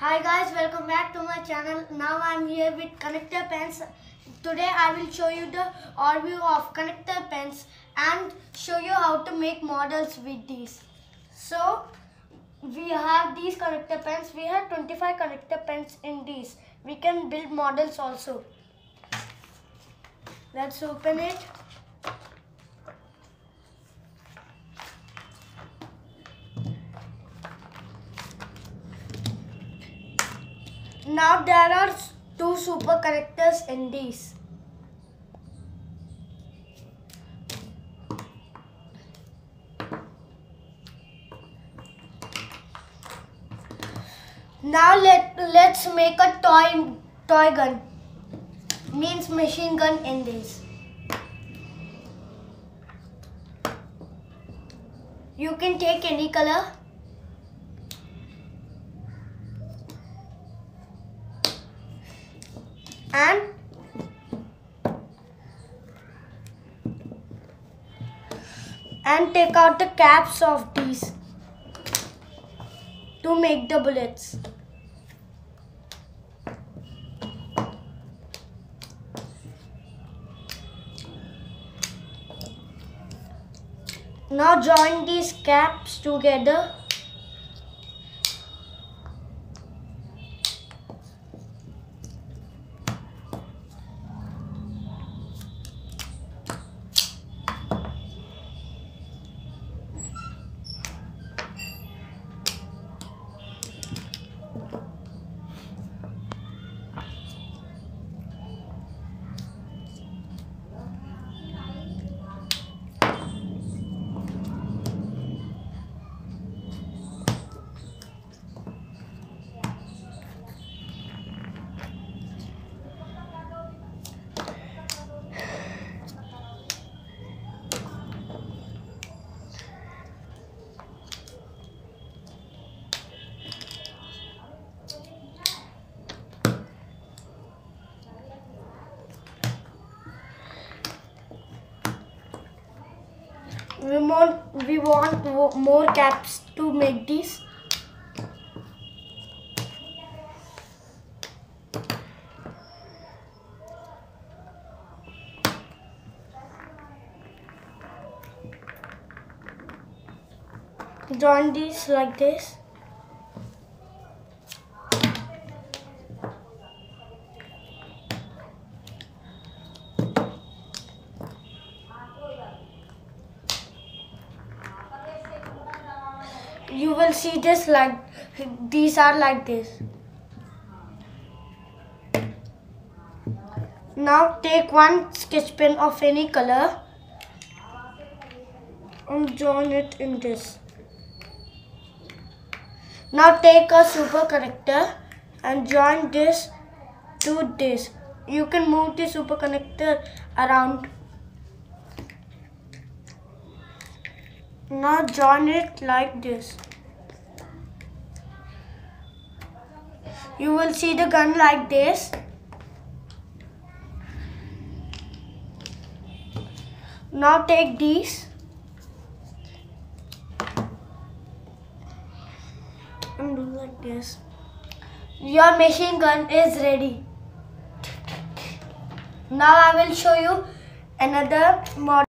Hi guys, welcome back to my channel. Now I'm here with connector pens. Today I will show you the overview of connector pens and show you how to make models with these. So we have these connector pens. We have 25 connector pens in these. We can build models also. Let's open it. Now there are two super characters in these. Now let let's make a toy toy gun. Means machine gun in this. You can take any color. And? And take out the caps of these. To make the bullets. Now join these caps together we want we want more caps to make these join these like this you will see this like these are like this. Now take one sketch pen of any color and join it in this. Now take a super connector and join this to this. You can move the super connector around now join it like this. You will see the gun like this. Now take these. And do like this. Your machine gun is ready. Now i will show you another model